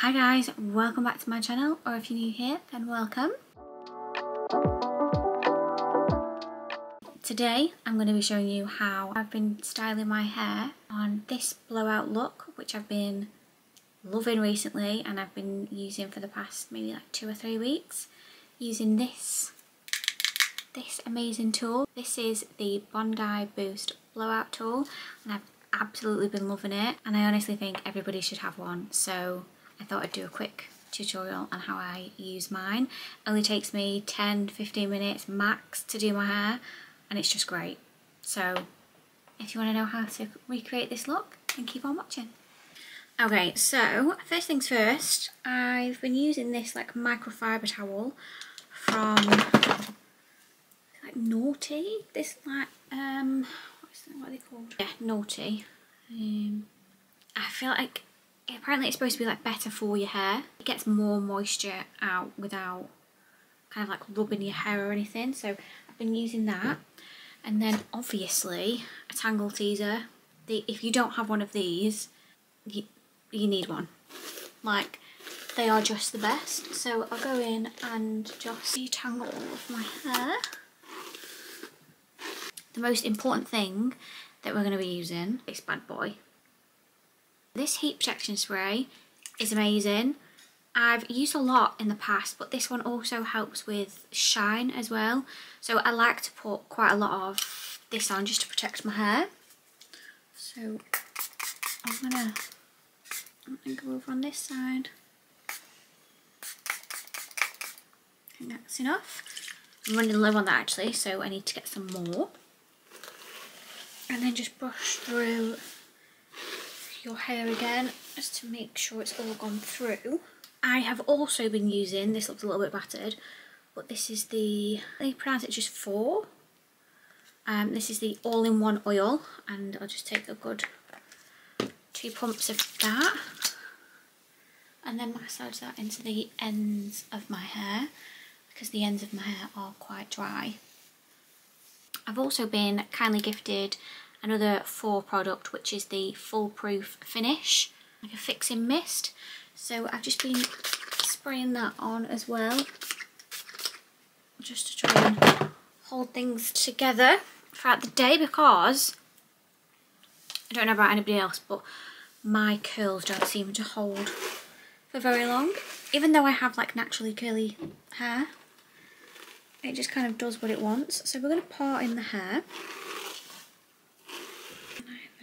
Hi guys, welcome back to my channel, or if you're new here, then welcome. Today, I'm going to be showing you how I've been styling my hair on this blowout look, which I've been loving recently and I've been using for the past maybe like two or three weeks, using this, this amazing tool. This is the Bondi Boost Blowout Tool, and I've absolutely been loving it, and I honestly think everybody should have one, so I thought I'd do a quick tutorial on how I use mine. Only takes me 10-15 minutes max to do my hair and it's just great. So if you want to know how to recreate this look then keep on watching. Okay so first things first I've been using this like microfiber towel from like Naughty. This like um what's that, what are they called? Yeah Naughty. Um, I feel like apparently it's supposed to be like better for your hair. It gets more moisture out without kind of like rubbing your hair or anything. So I've been using that. And then obviously a Tangle Teezer. The, if you don't have one of these, you, you need one. Like they are just the best. So I'll go in and just detangle all of my hair. The most important thing that we're going to be using this bad boy this heat protection spray is amazing. I've used a lot in the past, but this one also helps with shine as well. So I like to put quite a lot of this on just to protect my hair. So I'm gonna, go over on this side. And that's enough. I'm running low on that actually, so I need to get some more. And then just brush through your hair again just to make sure it's all gone through. I have also been using, this looks a little bit battered, but this is the, they pronounce it just four. Um, this is the all-in-one oil and I'll just take a good two pumps of that and then massage that into the ends of my hair because the ends of my hair are quite dry. I've also been kindly gifted another four product which is the foolproof finish like a fixing mist. So I've just been spraying that on as well just to try and hold things together throughout the day because I don't know about anybody else but my curls don't seem to hold for very long. Even though I have like naturally curly hair it just kind of does what it wants. So we're going to part in the hair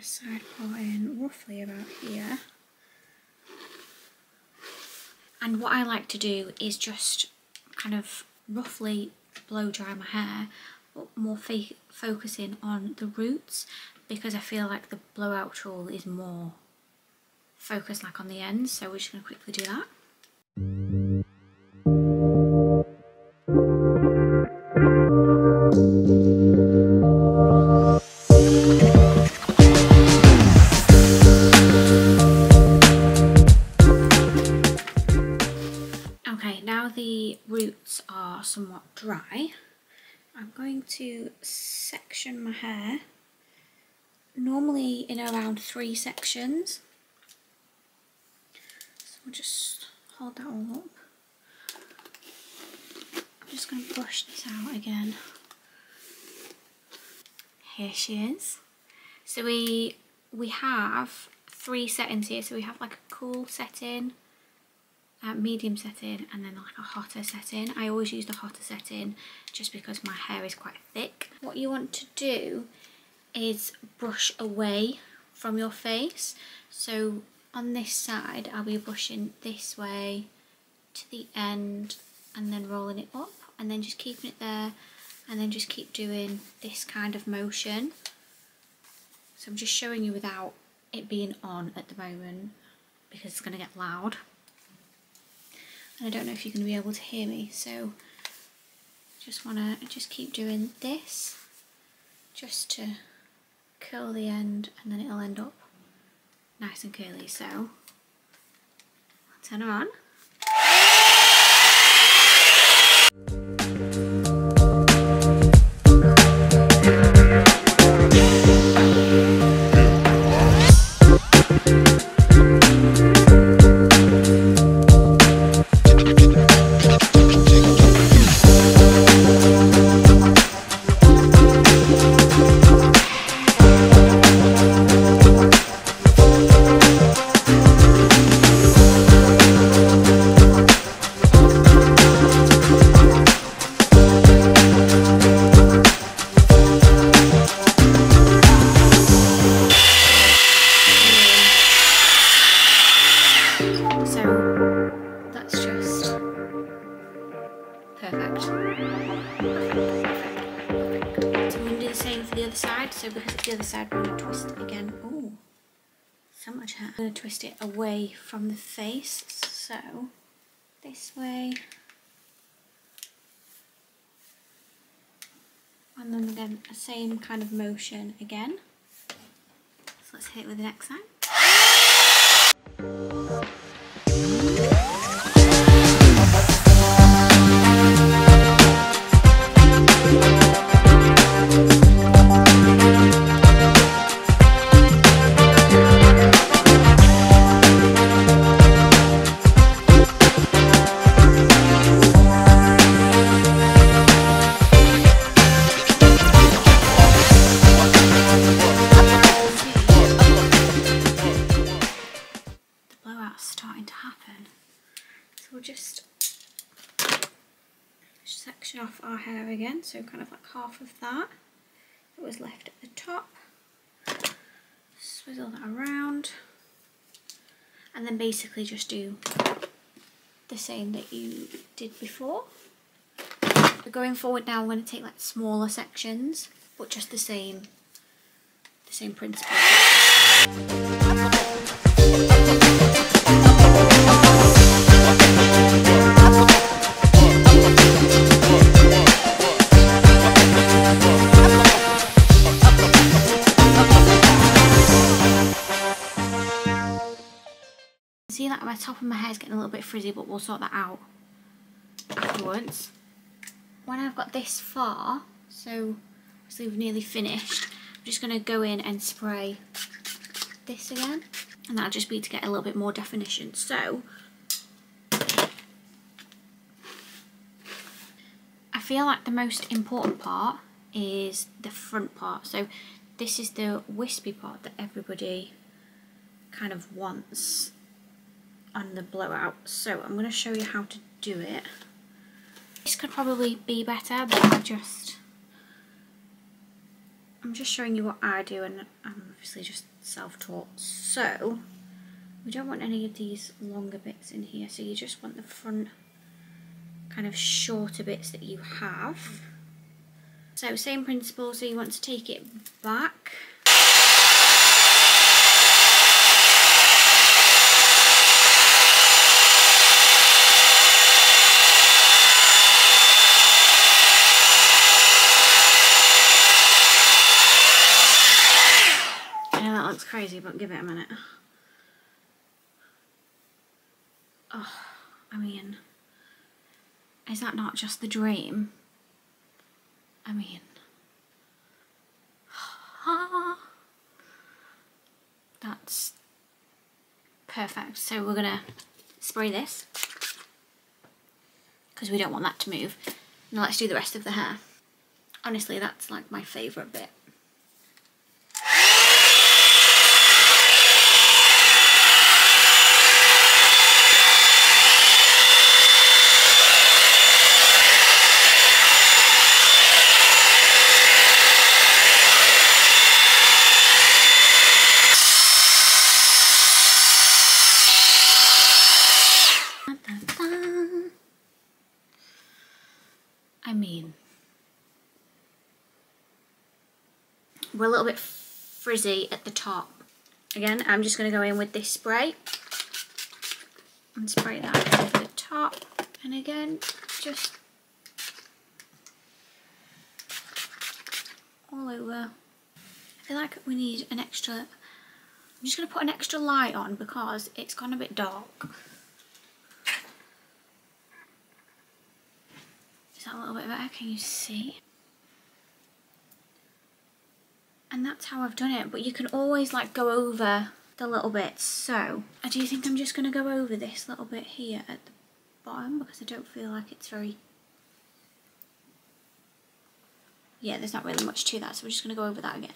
side part in roughly about here. And what I like to do is just kind of roughly blow dry my hair, but more focusing on the roots because I feel like the blowout tool is more focused like on the ends. So we're just going to quickly do that. Are somewhat dry, I'm going to section my hair, normally in around three sections. So I'll just hold that all up. I'm just going to brush this out again. Here she is. So we we have three settings here. So we have like a cool setting, uh, medium setting and then like a hotter setting. I always use the hotter setting just because my hair is quite thick. What you want to do is brush away from your face. So on this side I'll be brushing this way to the end and then rolling it up and then just keeping it there and then just keep doing this kind of motion. So I'm just showing you without it being on at the moment because it's going to get loud and I don't know if you're going to be able to hear me so just want to just keep doing this just to curl the end and then it'll end up nice and curly. So I'll turn her on So I'm going to do the same for the other side. So because it's the other side, we're going to twist it again. Oh, so much hair. I'm going to twist it away from the face. So this way. And then again, the same kind of motion again. So let's hit it with the next side. Our hair again, so kind of like half of that that was left at the top. Swizzle that around and then basically just do the same that you did before. But going forward now I'm going to take like smaller sections but just the same the same principle. Little bit frizzy, but we'll sort that out afterwards. When I've got this far, so obviously we've nearly finished, I'm just going to go in and spray this again, and that'll just be to get a little bit more definition. So, I feel like the most important part is the front part. So this is the wispy part that everybody kind of wants on the blowout. So I'm going to show you how to do it. This could probably be better, but I just I'm just showing you what I do and I'm obviously just self-taught. So we don't want any of these longer bits in here. So you just want the front kind of shorter bits that you have. So same principle, so you want to take it back crazy, but give it a minute. Oh, I mean, is that not just the dream? I mean, that's perfect. So we're gonna spray this because we don't want that to move. Now let's do the rest of the hair. Honestly, that's like my favourite bit. I mean, we're a little bit frizzy at the top. Again, I'm just going to go in with this spray and spray that over the top. And again, just all over. I feel like we need an extra, I'm just going to put an extra light on because it's gone a bit dark. Is that a little bit better? Can you see? And that's how I've done it, but you can always like go over the little bits. So I do think I'm just going to go over this little bit here at the bottom because I don't feel like it's very... Yeah, there's not really much to that, so we're just going to go over that again.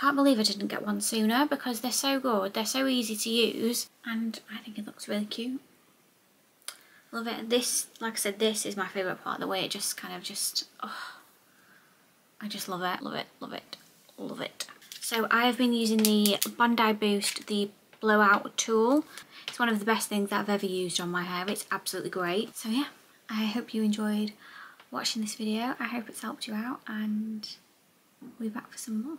Can't believe I didn't get one sooner because they're so good, they're so easy to use and I think it looks really cute. Love it. This, like I said, this is my favourite part, the way it just kind of just, oh, I just love it, love it, love it, love it. So I have been using the Bondi Boost, the blowout tool. It's one of the best things that I've ever used on my hair. It's absolutely great. So yeah, I hope you enjoyed watching this video. I hope it's helped you out and we'll be back for some more.